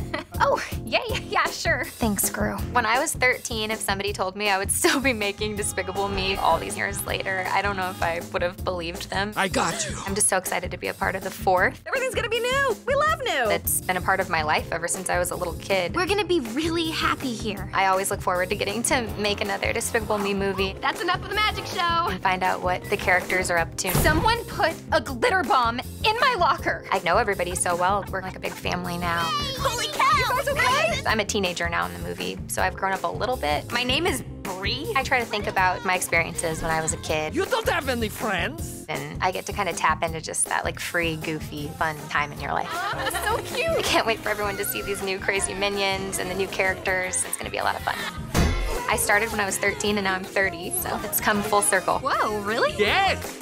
oh, yeah, yeah, yeah, sure. Thanks, Gru. When I was 13, if somebody told me I would still be making Despicable Me all these years later, I don't know if I would have believed them. I got you. I'm just so excited to be a part of the fourth. Everything's gonna be new. We love new. It's been a part of my life ever since I was a little kid. We're gonna be really happy here. I always look forward to getting to make another Despicable Me movie That's enough of the magic show. and find out what the characters are up to. Someone put a glitter bomb in my locker. I know everybody so well. We're like a big family now. Holy cow! You guys okay? I'm a teenager now in the movie, so I've grown up a little bit. My name is Bree. I try to think about my experiences when I was a kid, You don't have any friends? and I get to kind of tap into just that like free, goofy, fun time in your life. Ah, so cute. I can't wait for everyone to see these new crazy minions and the new characters. It's gonna be a lot of fun. I started when I was 13 and now I'm 30, so it's come full circle. Whoa, really? Yes.